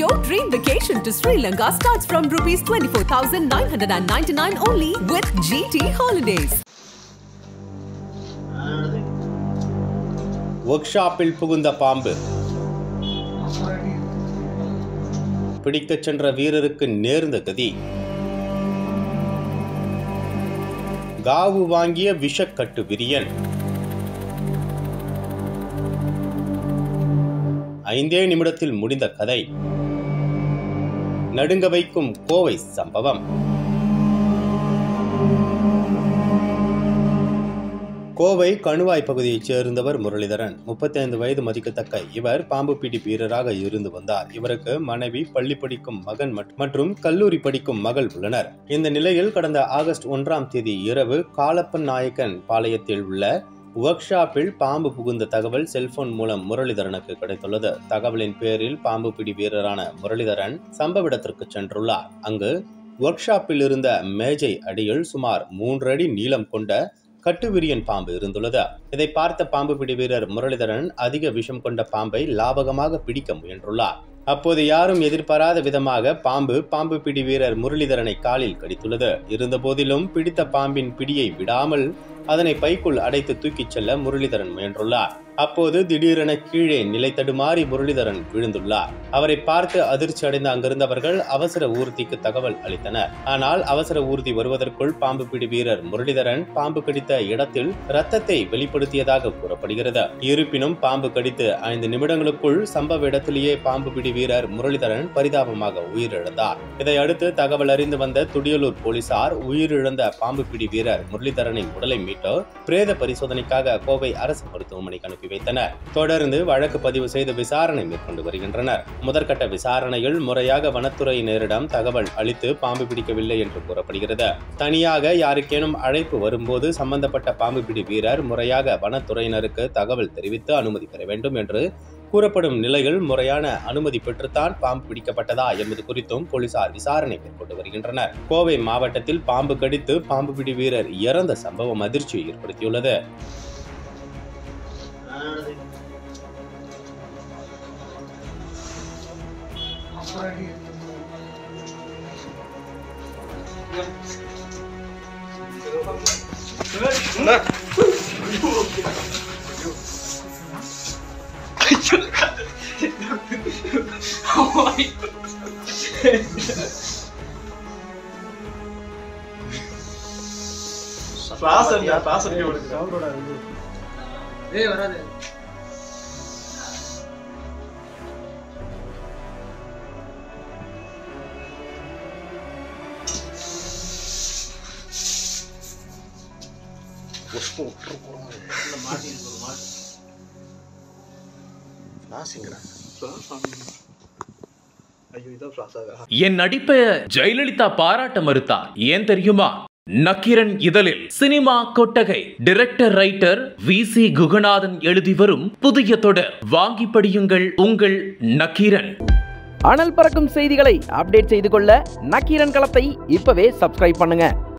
Your dream vacation to Sri Lanka starts from rupees 24,999 only with GT Holidays. Work ஷாப்பில் புகுந்த பாம்பு பிடிக்கச் சென்ற வீரருக்கு நேர்ந்த கதி காவு வாங்கிய விஷக்கட்டு விரியன் ஐந்தே நிமிடத்தில் முடிந்த கதை நடுங்க வைக்கும் கோவை சம்பவம். கோவை கணுவாய் பகுதியைச் சேர்ந்தவர் முரளிதரன். முப்பத்தைந்து வயது மதிக்கத்தக்க இவர் பாம்பு பிடி வீரராக இருந்து வந்தார். இவருக்கு மனைவி பள்ளி படிக்கும் மகன் மட்- மற்றும் கல்லூரி படிக்கும் மகள் உள்ளனர். இந்த நிலையில் கடந்த ஆகஸ்ட் ஒன்றாம் தேதி இரவு காலப்பன் நாயக்கன் பாளையத்தில் உள்ள ஒர்க் ஷாப்பில் பாம்பு புகுந்த தகவல் செல்போன் மூலம் முரளிதரனுக்கு கிடைத்துள்ளது. தகவலின் பேரில் பாம்பு பிடி வீரரான முரளிதரன் சம்பவ இடத்திற்கு சென்றுள்ளார். அங்கு ஒர்க் ஷாப்பில் இருந்த மேஜை அடியில் சுமார் மூன்று அடி நீளம் கொண்ட கட்டுவிரியன் பாம்பு இருந்துள்ளது. இதை பார்த்த பாம்பு பிடி வீரர் முரளிதரன் அதிக விஷம் கொண்ட பாம்பை லாபகமாக பிடிக்க முயன்றுள்ளார். அப்போது யாரும் எதிர்பாராத விதமாக பாம்பு பாம்பு பிடி வீரர் முரளிதரனை காலில் கடித்துள்ளது. இருந்தபோதிலும் பிடித்த பாம்பின் பிடியை விடாமல் அதனை பைக்குள் அடைத்து தூக்கிச் செல்ல முரளிதரன் முயன்றுள்ளார். அப்போது திடீரென கீழே நிலை தடுமாறி முரளிதரன் விழுந்துள்ளார். அவரை பார்த்து அதிர்ச்சி அடைந்த அங்கிருந்தவர்கள் அவசர ஊர்திக்கு தகவல் அளித்தனர். ஆனால் அவசர ஊர்தி வருவதற்குள் பாம்பு பிடி வீரர் முரளிதரன் பாம்பு கடித்த இடத்தில் ரத்தத்தை வெளிப்படுத்தியதாக கூறப்படுகிறது. இருப்பினும் பாம்பு கடித்து ஐந்து நிமிடங்களுக்குள் சம்பவ இடத்திலேயே பாம்பு பிடி வீரர் முரளிதரன் பரிதாபமாக உயிரிழந்தார். இதையடுத்து தகவல் அறிந்து வந்த துடியலூர் போலீசார் உயிரிழந்த பாம்பு பிடி வீரர் முரளிதரனின் உடலை மீட்டு பிரேத பரிசோதனைக்காக கோவை அரசு மருத்துவமனைக்கு அனுப்பி வைத்தனர். தொடர்ந்து வழக்கு பதிவு செய்து விசாரணை மேற்கொண்டு வருகின்றனர். முதற்கட்ட விசாரணையில் முறையாக வனத்துறையினரிடம் தகவல் அளித்து பாம்பு பிடிக்கவில்லை என்று கூறப்படுகிறது. தனியாக யாருக்கேனும் அழைப்பு வரும்போது சம்பந்தப்பட்ட பாம்பு பிடி வீரர் முறையாக வனத்துறையினருக்கு தகவல் தெரிவித்து அனுமதி பெற வேண்டும் என்று கூறப்படும் நிலையில் முறையான அனுமதி பெற்றுத்தான் பாம்பு பிடிக்கப்பட்டதா என்பது குறித்தும் போலீசார் விசாரணை மேற்கொண்டு வருகின்றனர். கோவை மாவட்டத்தில் பாம்பு கடித்து பாம்பு பிடி வீரர் இறந்த சம்பவம் அதிர்ச்சியை ஏற்படுத்தியுள்ளது. கிளாஸ் இருந்தா கிளாஸ் அடிக்க விடுங்க ஏய் வராது ஐயோ இதான் என் நடிப்பை ஜெயலலிதா பாராட்ட மறுத்தார் ஏன் தெரியுமா? நக்கீரன் இதழில் சினிமா கொட்டகை. Director writer V C Guhanathan எழுதி வரும் புதிய தொடர். வாங்கி படியுங்கள் உங்கள் நக்கீரன். அனல் பறக்கும் செய்திகளை அப்டேட் செய்து கொள்ள நக்கீரன் களத்தை இப்பவே சப்ஸ்கிரைப் பண்ணுங்க.